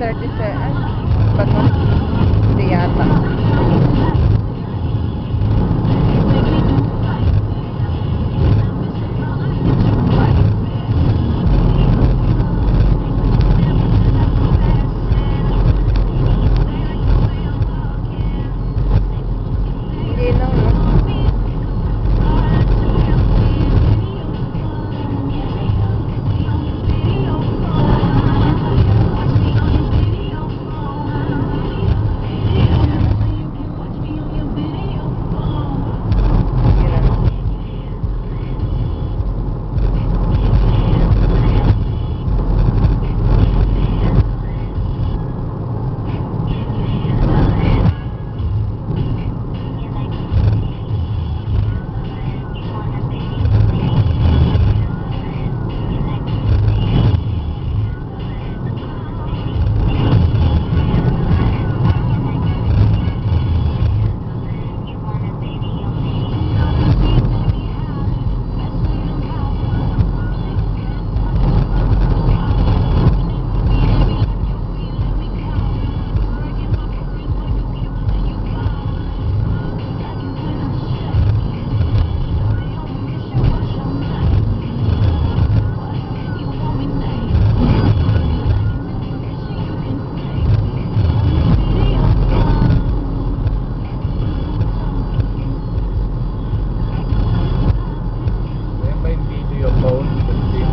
37. Ay, ba nun? Hindi yata. phone.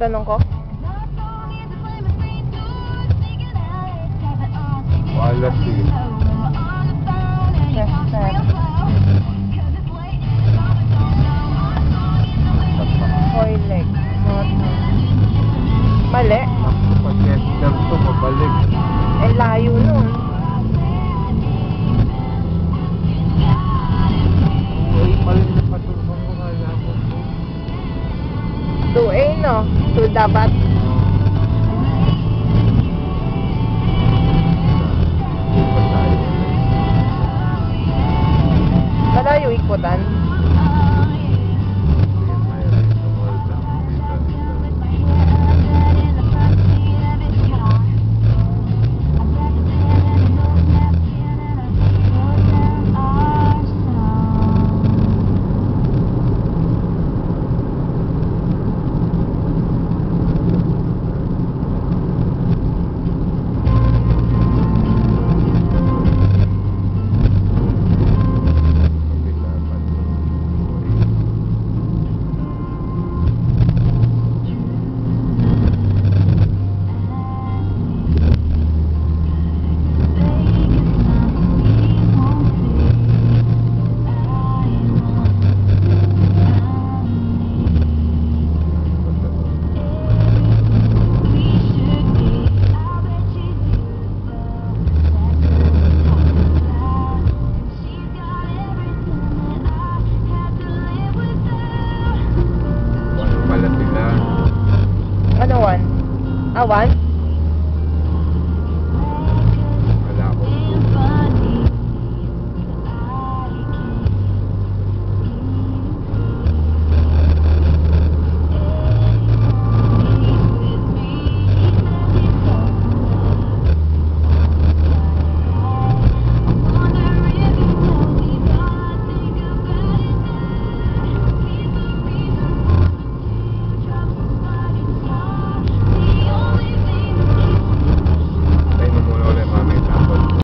tanong ko? Wala sila. Yes, sir. Dapat. 玩